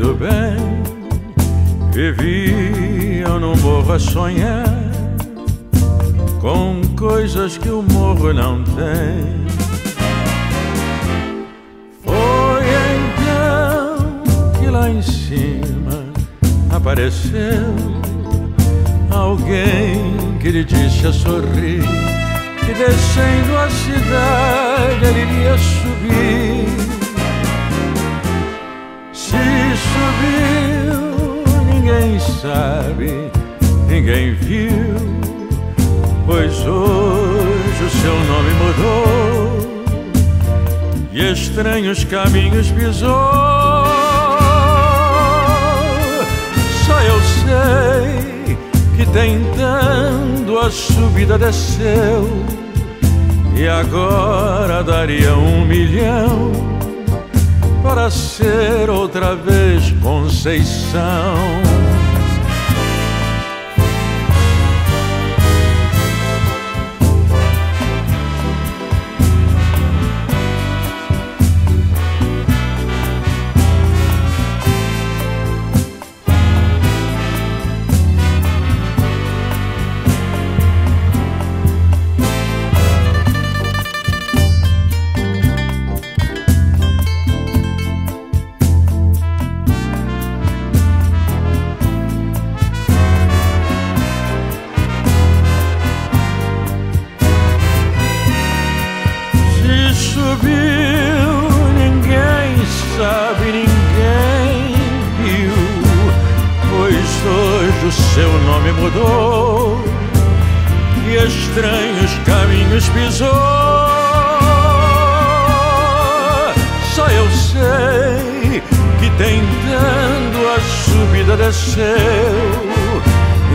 tudo bem. Viviam no morro a sonhar com coisas que o morro não tem. Foi então que lá em cima apareceu alguém que lhe disse a sorrir que descendo a cidade ele iria subir. Subiu, ninguém sabe, ninguém viu, pois hoje o seu nome mudou e estranhos caminhos pisou. Só eu sei que tentando a subida desceu e agora daria um milhão para ser outra vez Conceição. Sabe, ninguém viu, pois hoje o seu nome mudou e estranhos caminhos pisou. Só eu sei que tentando a subida desceu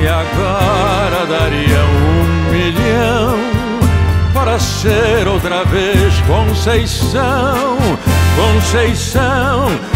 e agora daria um milhão ser outra vez Conceição, Conceição.